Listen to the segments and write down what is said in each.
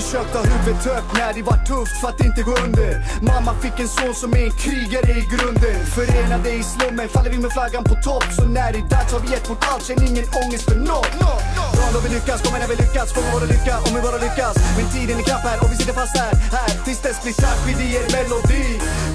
Försökt ha huvudet högt när det var tufft för att inte gå under. Mamma fick en son som är en krigare i grunden. Förenade i slummen faller vi med flaggan på topp. Så när det är dags har vi gett vårt allt, känn ingen ångest för nåt Dagen då vi lyckas kommer när vi lyckats, fånga bara lycka om vi bara lyckas. Men tiden är knapp här och vi sitter fast här, här Tills dess blir tragedier melodi.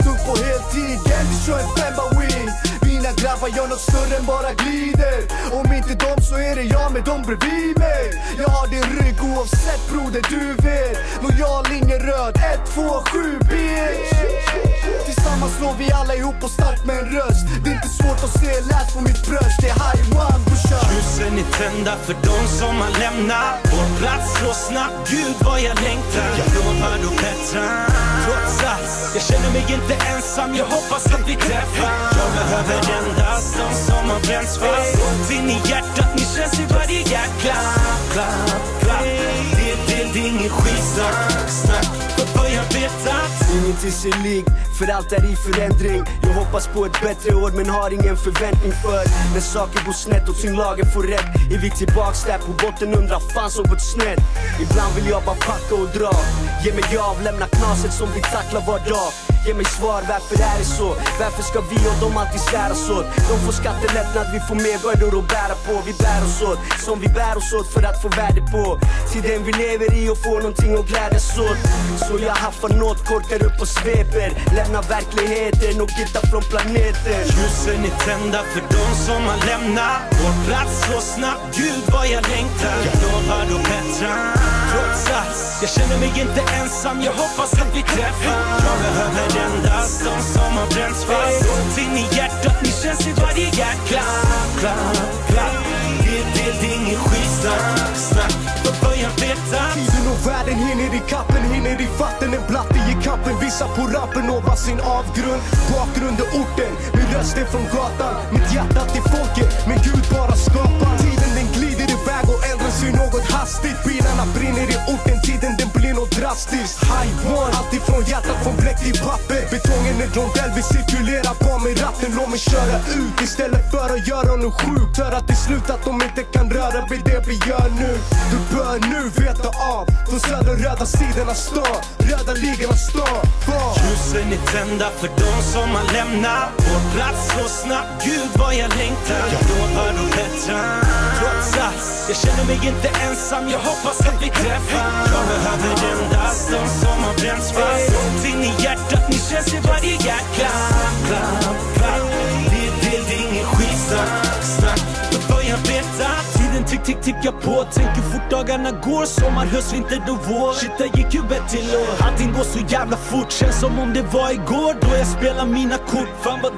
Tugg på heltid, Gendy kör en femma wing mina grabbar gör något större än bara glider. Om inte dom så är det jag med dom bredvid mig. Jag har din rygg oavsett broder, du vet. Lojal, ingen röd, 1, 2, 7 bitch. Tillsammans slår vi alla ihop och starkt med en röst. Det är inte svårt att se, läs på mitt bröst. Det är high one brorsan Ljusen är tända för de som har lämnat. Vår plats slår snabbt, gud vad jag längtar. Jag lovar att bättra Trots allt, jag känner mig inte ensam. Jag hoppas att vi träffas. Jag behöver endast de som har bränts fast. Ont in i hjärtat, ni känns i varje att Ingenting sin lig för allt är i förändring. Jag hoppas på ett bättre år men har ingen förväntning för När saker går snett och lagen får rätt. Är vi tillbaks där på botten undrar fan som gått snett. Ibland vill jag bara packa och dra. Ge mig av, lämna knaset som vi tacklar var dag. Ge mig svar, varför är det så? Varför ska vi och de alltid säras åt? De får skattelättnad, vi får mer bördor att bära på. Vi bär oss åt, som vi bär oss åt för att få värde på. Tiden vi lever i och får någonting att glädjas åt. Så jag haffar nåt, korkar upp och sveper Lämnar verkligheten och hittar från planeten. Ljusen är tända för de som har lämnat Vår plats så snabbt, gud vad jag längtar. Jag lovar att bättra. Trots allt, jag känner mig inte ensam. Jag hoppas att vi träffar Jag behöver endast de som har bränts fast. Ont in i hjärtat, ni känns i varje hjärtklapp klapp, klapp. Det, det, det är ingen skitsnack, snack. För jag vet att Tiden och världen hinner i kappen, hinner i fatten En blatte rappen visar på rappen ovan sin avgrund. Bakgrund är orten, min röst är från gatan. Mitt hjärta till folket, men Gud bara skapar. Tiden den glider iväg och ändras sig något hastigt. Bilarna brinner i orten, tiden den drastiskt High one, alltid hjärtat, från bläck till papper. Betongen är rondell, vi cirkulerar på med ratten. Låt mig köra ut istället för att göra något sjukt. Höra till slut att de inte kan röra vid det vi gör nu. Du bör nu veta av Från södra röda sidorna stad. Röda ligorna stad, Ljusen är tända för de som har lämnat Vår plats så snabbt, gud vad jag längtar. Jag lovar och jag känner mig inte ensam Jag hoppas att vi träffas. Jag behöver endast stund som har bränts fast. Ont in i hjärtat, ni känns i varje hjärta. klapp, klapp. Det, det, det är ingen skitsnack, snack För jag vet att tiden tick, tick, tickar på. Tänker fort dagarna går Sommar, höst, vinter och vår. Shit, där gick ju bättre till år. Allting går så jävla fort. Känns som om det var igår Då jag spelar mina kort. Fan vad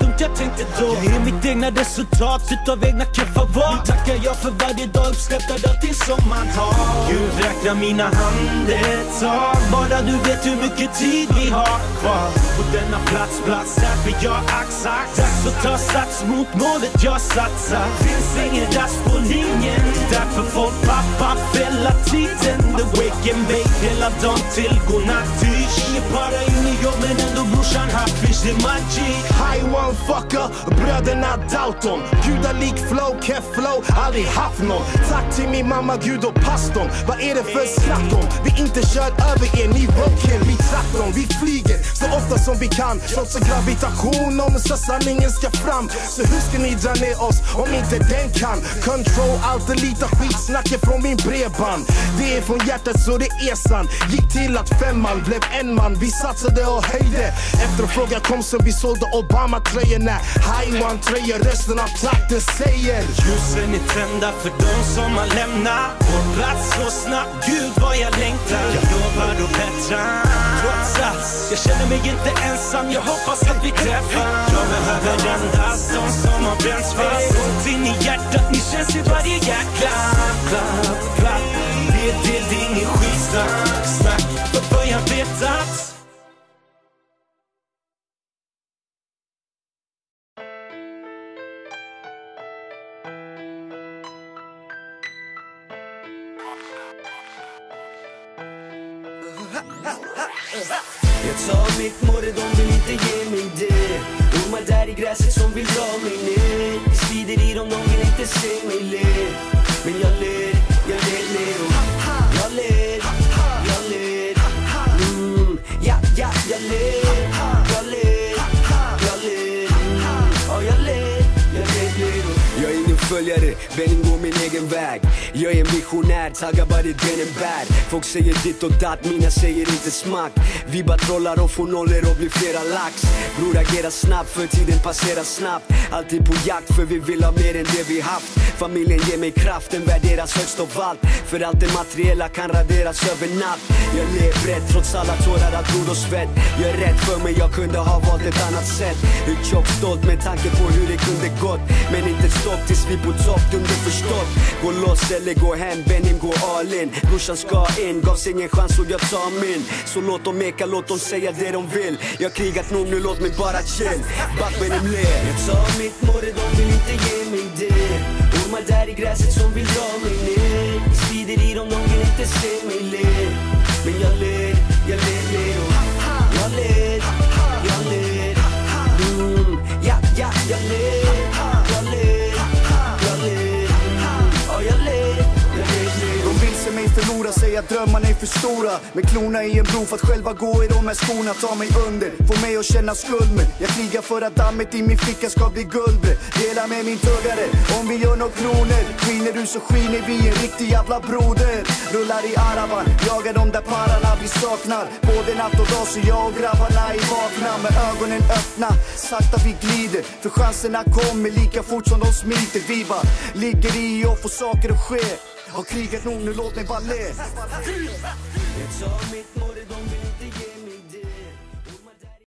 jag är mitt egna resultat Utav egna keffa. Val Nu tackar jag för varje dag uppskattad allting som man har? Gud räknar mina andetag Bara du vet hur mycket tid vi har kvar. På denna plats, plats därför jag axat Dags att ta sats mot målet jag satsar. Finns ingen rast på linjen Därför får pappa fälla tiden. The wake and bake hela dagen till godnatt-ish Ingen para i brorsan ändå finns Det magi. High one fucker, bröderna Dalton. Gudalik flow, keff flow, aldrig haft någon. Tack till min mamma, gud och pastorn. Vad är det för snack om? Vi inte kör över er, ni rocken, vi traktorn Vi flyger så ofta som vi kan. Trots en gravitation om så sanningen ska fram. Så hur ska ni dra ner oss om inte den kan? Control, allt är lite skitsnacket från min bredband. Det är från hjärtat så det är sant. Gick till att femman blev en man. Vi satsade och höjde Efterfrågan kom sen vi sålde Obama-tröjorna. Haiwan-tröjor, resten av trakten säger. Ljusen är tända för de som har lämnat. Vår plats så snabbt, gud vad jag längtar. Jag lovar att bättra. Trots allt, jag känner mig inte ensam. Jag hoppas att vi träffas. Jag behöver endast de som har bränts fast. Ont in i hjärtat, ni känns i varje jäkla klapp, klapp. Det, det, det är ingen skitsnack, snack För jag vet att Jag tar mitt mål, de vill inte ge mig det Ormar där i gräset som vill dra mig ner. Jag svider i dem, de vill inte se mig le. Men jag ler, följare, Benning går min egen väg. Jag är en visionär, taggar bara den benen bär. Folk säger ditt och datt, mina säger inte smack. Vi bara trollar och får nollor och blir flera lax. Bror agera snabbt för tiden passerar snabbt. Alltid på jakt för vi vill ha mer än det vi haft. Familjen ger mig kraft Den värderas högst av allt. För allt det materiella kan raderas över natt. Jag lever rätt trots alla tårar av blod och svett. Jag är rädd för mig, jag kunde ha valt ett annat sätt. Hur tjockt stolt med tanke på hur det kunde gått. Men inte stopp tills vi på topp, underförstått Gå loss eller gå hem, Benim går all in. Brorsan ska in, gavs ingen chans och jag tar min. Så låt dem meka, låt dem säga det de vill. Jag har krigat nog, nu låt mig bara chill. Back Benim ler Jag tar mitt måre, de vill inte ge mig det. Ormar där i gräset som vill dra mig ner. Strider i dem, de vill inte se mig le. Men jag ler, se förlora, säger att drömmarna är för stora. Men klona i en bro för att själva gå i de här skorna. Ta mig under, få mig att känna skuld. Men jag krigar för att dammet i min ficka ska bli guldbre Dela med min tuggare, om vi gör några kronor Skiner du så skiner vi, en riktig jävla broder. Rullar i araban, jagar de där pararna vi saknar. Både natt och dag så jag och grabbarna är vakna. Med ögonen öppna, sakta vi glider. För chanserna kommer lika fort som de smiter. Vi bara ligger i och får saker att ske. Har krigat nog, nu? Låt mig bara le.